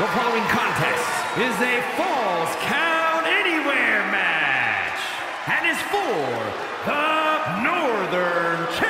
The following contest is a Falls Count Anywhere match and is for the Northern.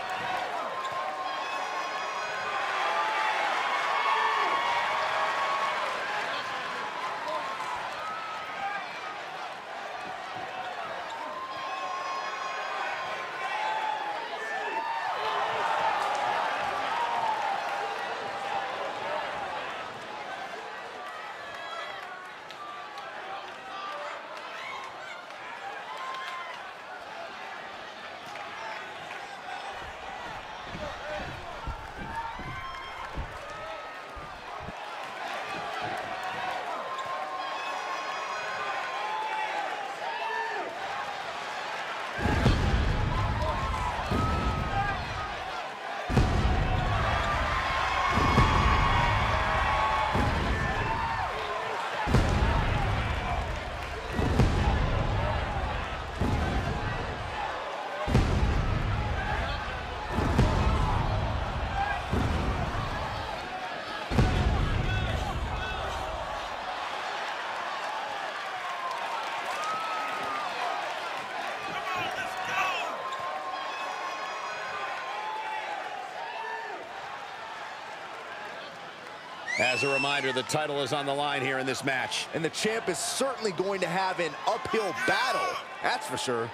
As a reminder, the title is on the line here in this match. And the champ is certainly going to have an uphill battle. That's for sure.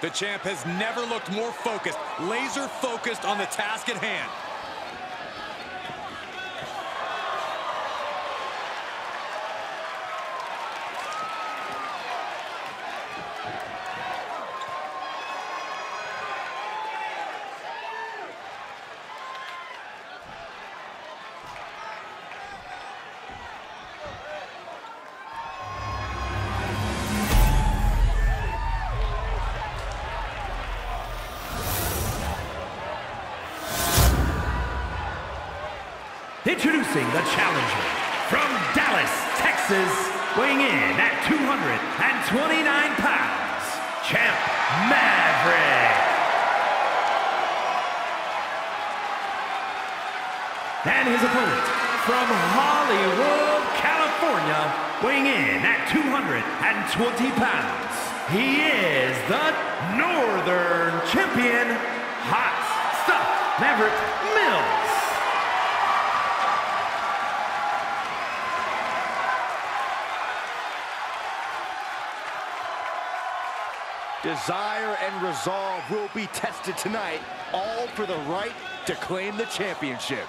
The champ has never looked more focused, laser focused on the task at hand. Introducing the challenger from Dallas, Texas, weighing in at 229 pounds, Champ Maverick. And his opponent from Hollywood, California, weighing in at 220 pounds, he is the Northern Champion, Hot Stuff Maverick Mills. Desire and resolve will be tested tonight, all for the right to claim the championship.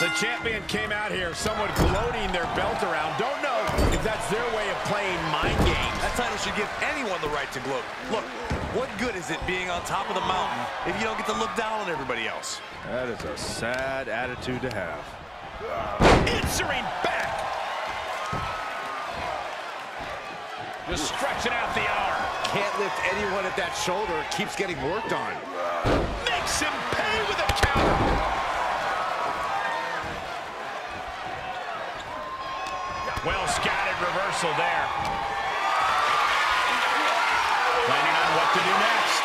The champion came out here somewhat gloating their belt around. Don't know if that's their way of playing mind games. That title should give anyone the right to gloat. Look, what good is it being on top of the mountain if you don't get to look down on everybody else? That is a sad attitude to have. Answering back. Just stretching out the arm. Can't lift anyone at that shoulder. Keeps getting worked on. Makes him pay with a counter. Well scouted reversal there. Planning on what to do next.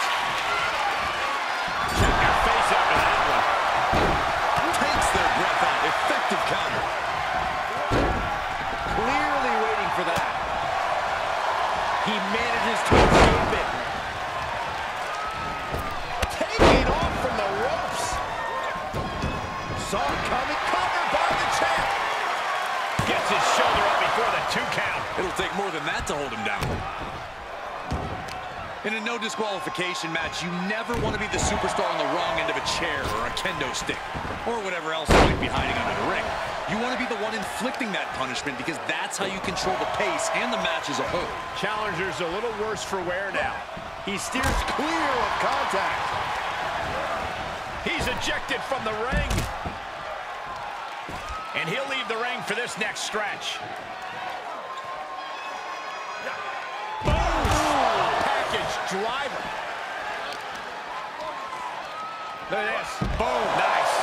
In a no disqualification match, you never want to be the superstar on the wrong end of a chair or a kendo stick, or whatever else might be hiding under the ring. You want to be the one inflicting that punishment because that's how you control the pace and the match as a whole. Challenger's a little worse for wear now. He steers clear of contact. He's ejected from the ring. And he'll leave the ring for this next stretch. Driver. Look at this. Boom. Nice.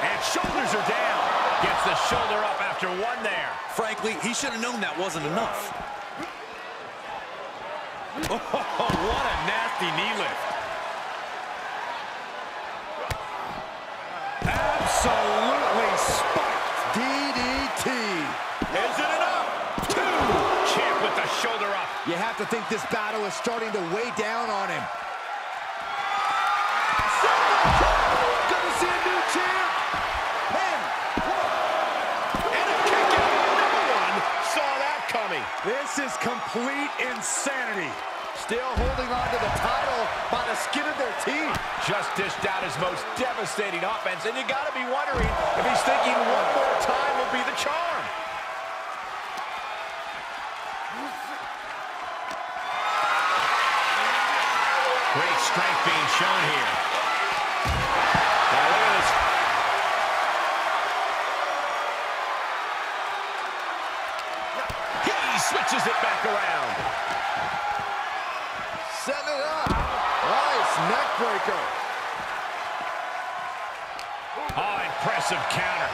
And shoulders are down. Gets the shoulder up after one there. Frankly, he should have known that wasn't enough. Oh, what a nasty knee lift. Absolutely to think this battle is starting to weigh down on him. This is complete insanity. Still holding on to the title by the skin of their teeth. Just dished out his most devastating offense, and you got to be wondering if he's thinking one more time will be the charm. Great strength being shown here. Now look at this. He switches it back around. Setting it up. Nice neck breaker. Oh, ah, impressive counter.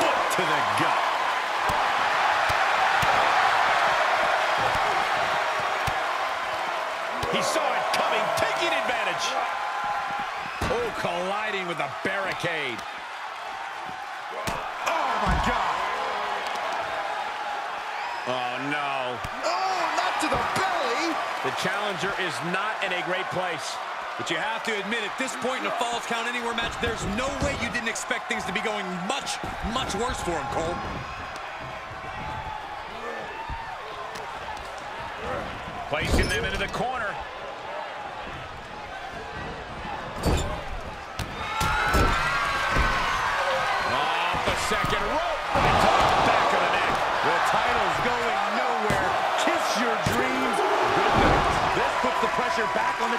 Foot to the gut. Advantage. Oh, colliding with the barricade. Oh my God. Oh, no. Oh, not to the belly. The challenger is not in a great place. But you have to admit, at this point in a Falls Count Anywhere match, there's no way you didn't expect things to be going much, much worse for him, Cole. Placing them into the corner.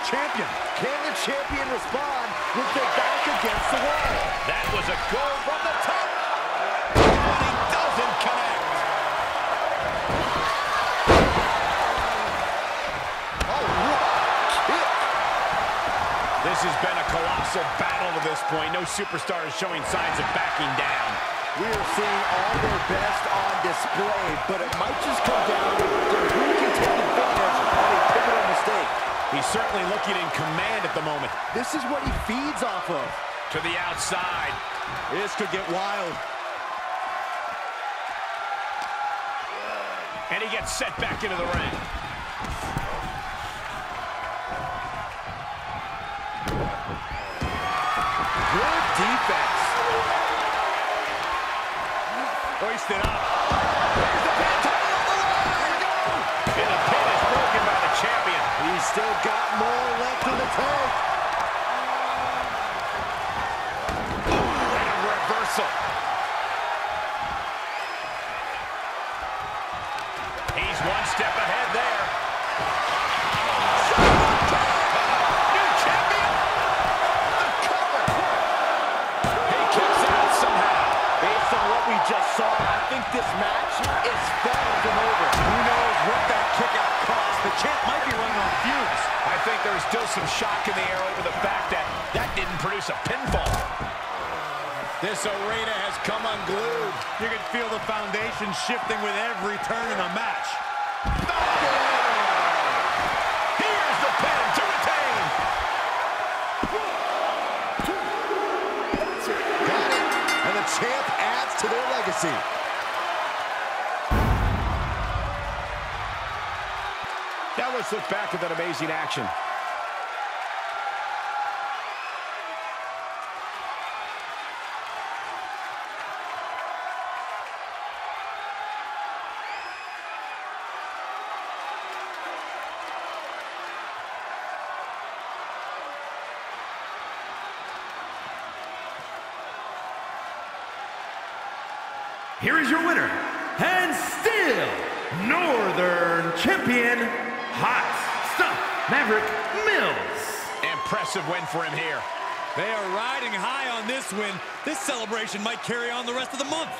Champion. Can the champion respond with their back against the wall? That was a goal from the top. And he doesn't connect. Oh, kick. This has been a colossal battle to this point. No superstar is showing signs of backing down. We are seeing all their best on display, but it might just come down to who can take advantage of a pivotal mistake. He's certainly looking in command at the moment. This is what he feeds off of. To the outside. This could get wild. And he gets set back into the ring. Good defense. Hoisted up. And the pin is broken by the champion. He's still got more left in the tank. And a reversal. He's one step ahead there. Some shock in the air over the fact that that didn't produce a pinfall. This arena has come unglued. You can feel the foundation shifting with every turn in the match. Here's the pin to retain. Got it. And the champ adds to their legacy. Now let's look back at that amazing action. Here is your winner, and still Northern Champion, Hot Stuff Maverick Mills. Impressive win for him here. They are riding high on this win. This celebration might carry on the rest of the month.